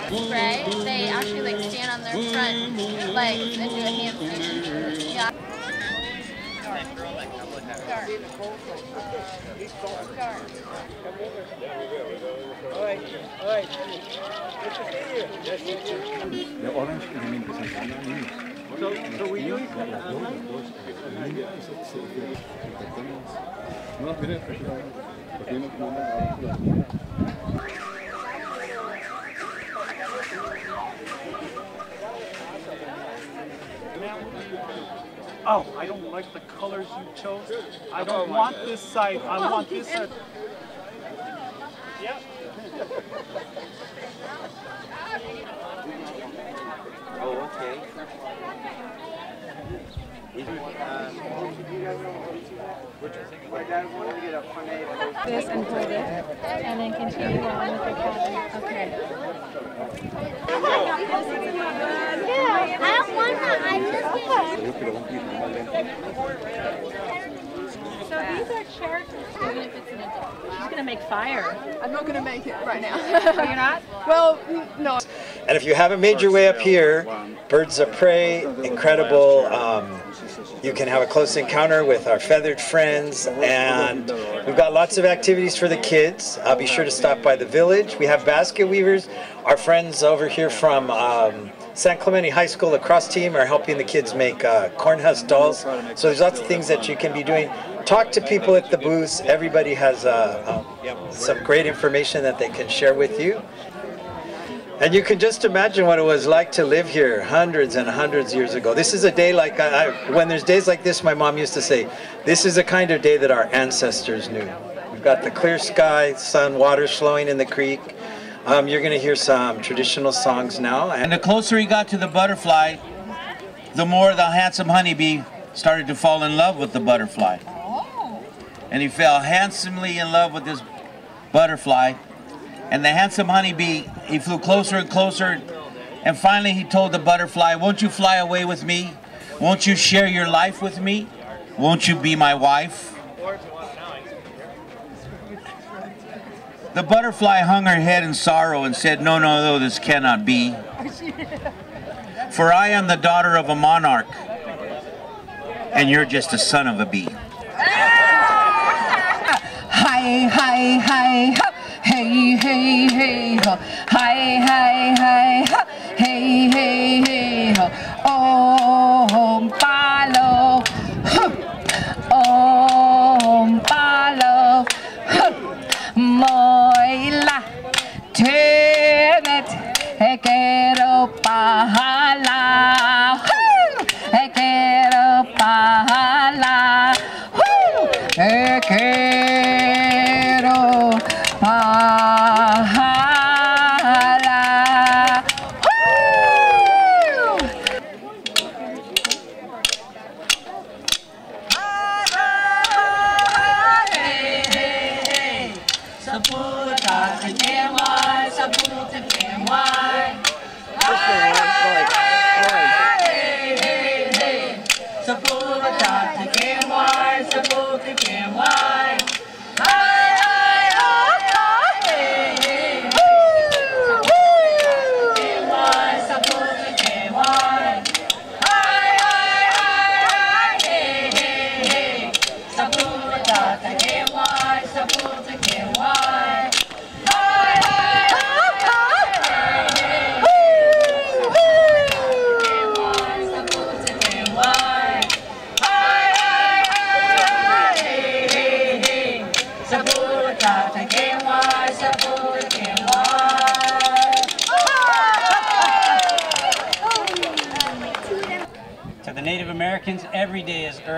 spray, they actually like stand on their front legs and do a handstand. Yeah. The orange remain the same. So, so we do it. No, mire, porque no- no me- Oh, I don't like the colors you chose. I don't want this side. I oh, want this side. Yeah. Oh, okay. this and hold it, and then continue on with the pattern. Okay. I don't want that. I just Yo quiero un piso más lento. So these are characters, even if it's an adult. She's gonna make fire. I'm not going to make it right now. You're not? well, no. And if you haven't made your way up here, Birds of Prey, incredible. Um, you can have a close encounter with our feathered friends, and we've got lots of activities for the kids. I'll be sure to stop by the village. We have basket weavers. Our friends over here from um, San Clemente High School lacrosse team are helping the kids make uh, corn dolls. So there's lots of things that you can be doing. Talk to people at the booths. Everybody has uh, um, some great information that they can share with you. And you can just imagine what it was like to live here hundreds and hundreds of years ago. This is a day like I, I, when there's days like this, my mom used to say, "This is the kind of day that our ancestors knew." We've got the clear sky, sun, water flowing in the creek. Um, you're going to hear some traditional songs now. And the closer he got to the butterfly, the more the handsome honeybee started to fall in love with the butterfly. And he fell handsomely in love with this butterfly. And the handsome honeybee, he flew closer and closer. And finally he told the butterfly, won't you fly away with me? Won't you share your life with me? Won't you be my wife? The butterfly hung her head in sorrow and said, No, no, no, this cannot be. For I am the daughter of a monarch, and you're just a son of a bee. Hi, hi, hi, ha. Hey, hey, hey, ho. Hi, hi, hi. Hey, hey, hey,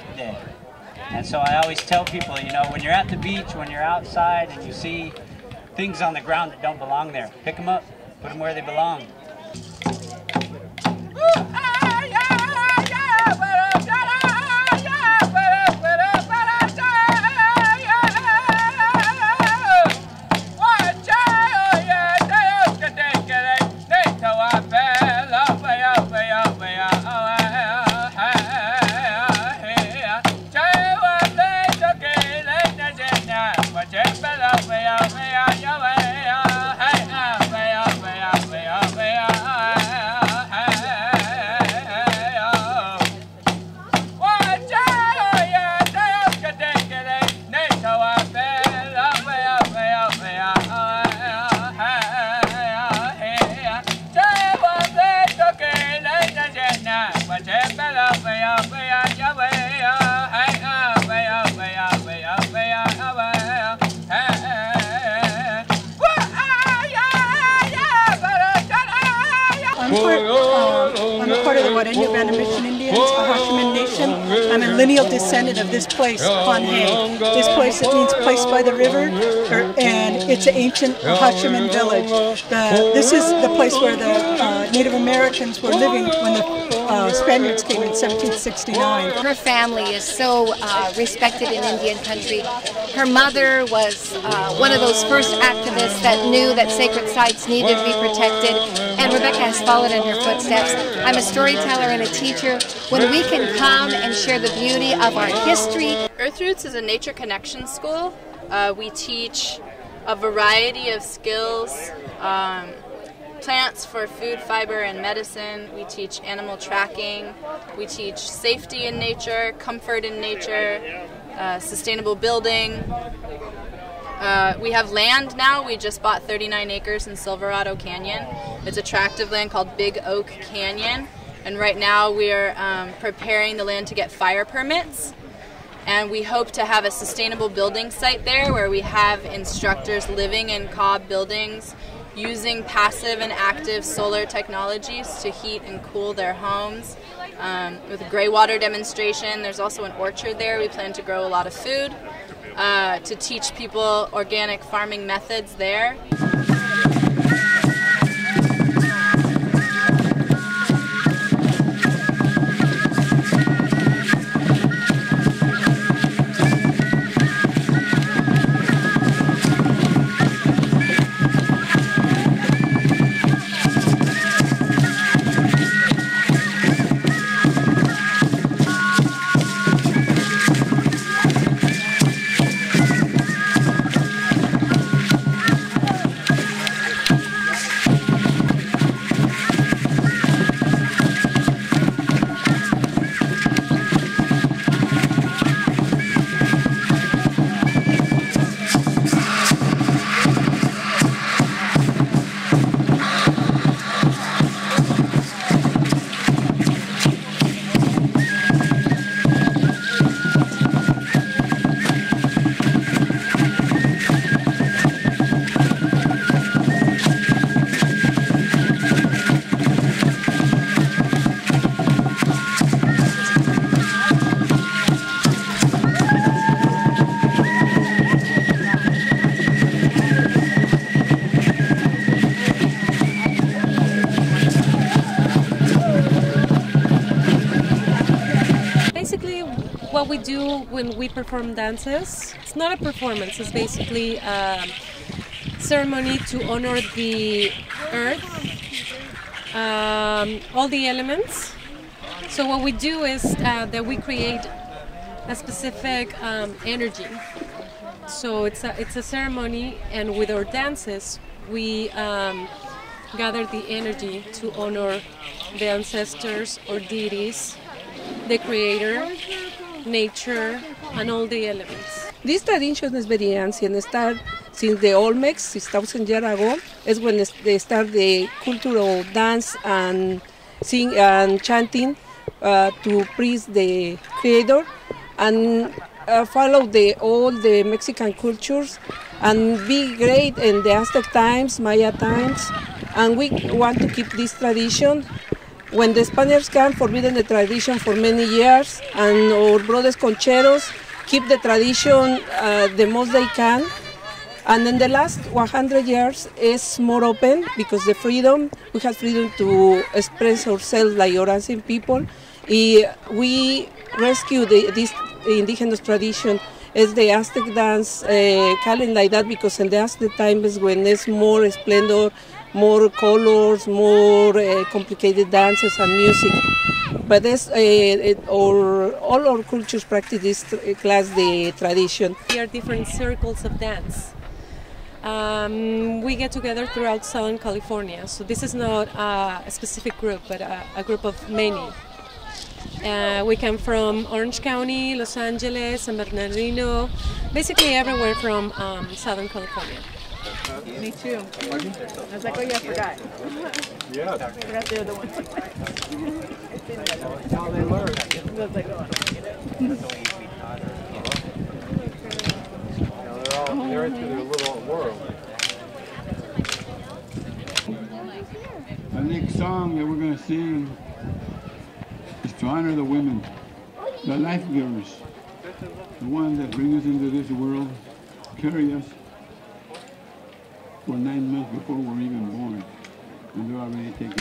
day is Earth Day. And so I always tell people, you know, when you're at the beach, when you're outside and you see things on the ground that don't belong there, pick them up, put them where they belong. Yeah. Indians, Acjachemen nation. I'm a lineal descendant of this place, Panhe. This place that means place by the river, or, and it's an ancient Acjachemen village. The, this is the place where the uh, Native Americans were living when the uh, Spaniards came in 1769. Her family is so uh, respected in Indian country. Her mother was uh, one of those first activists that knew that sacred sites needed to be protected, and Rebecca has followed in her footsteps. I'm a storyteller and a teacher. When we can come and share the beauty of our history. Earth Roots is a nature connection school. Uh, we teach a variety of skills. Um, plants for food, fiber, and medicine. We teach animal tracking. We teach safety in nature, comfort in nature, uh, sustainable building. Uh, we have land now. We just bought 39 acres in Silverado Canyon. It's a tract of land called Big Oak Canyon. And right now we're um, preparing the land to get fire permits. And we hope to have a sustainable building site there where we have instructors living in cob buildings using passive and active solar technologies to heat and cool their homes. Um, with a gray water demonstration, there's also an orchard there. We plan to grow a lot of food uh, to teach people organic farming methods there. We do when we perform dances, it's not a performance, it's basically a ceremony to honor the earth, um, all the elements. So, what we do is uh, that we create a specific um, energy. So, it's a, it's a ceremony, and with our dances, we um, gather the energy to honor the ancestors or deities the creator, nature, and all the elements. This tradition is very ancient. It started since the Olmecs, 6,000 years ago, is when they start the cultural dance and sing and chanting uh, to praise the creator and uh, follow the all the Mexican cultures and be great in the Aztec times, Maya times, and we want to keep this tradition when the Spaniards came, forbidden the tradition for many years, and our brothers concheros keep the tradition uh, the most they can. And in the last 100 years is more open because the freedom, we have freedom to express ourselves like Orange people. we rescue the, this indigenous tradition is the Aztec dance, uh, calling like that because in the Aztec time is when there's more splendor, more colors, more uh, complicated dances and music. But that's, uh, it, our, all our cultures practice this class, the tradition. We are different circles of dance. Um, we get together throughout Southern California, so this is not uh, a specific group, but a, a group of many. Uh, we come from Orange County, Los Angeles, San Bernardino, basically everywhere from um, Southern California. Me too. I was like, oh yeah, I forgot. Yeah. I forgot the other one. Now they learn. I was like, oh, They're all they're into their little world. Our next song that we're going to sing is to honor the women, the life givers, the ones that bring us into this world, carry us for nine months before we're even born. And they're already taken.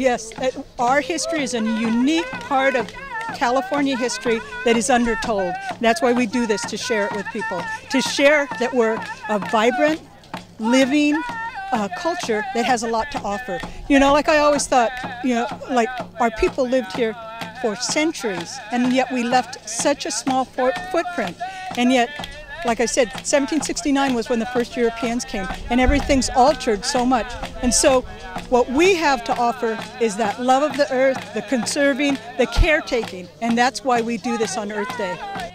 Yes, uh, our history is a unique part of California history that is undertold. That's why we do this to share it with people, to share that we're a vibrant, living uh, culture that has a lot to offer. You know, like I always thought, you know, like our people lived here for centuries, and yet we left such a small fo- footprint, and yet like I said, 1769 was when the first Europeans came, and everything's altered so much. And so, what we have to offer is that love of the earth, the conserving, the caretaking, and that's why we do this on Earth Day.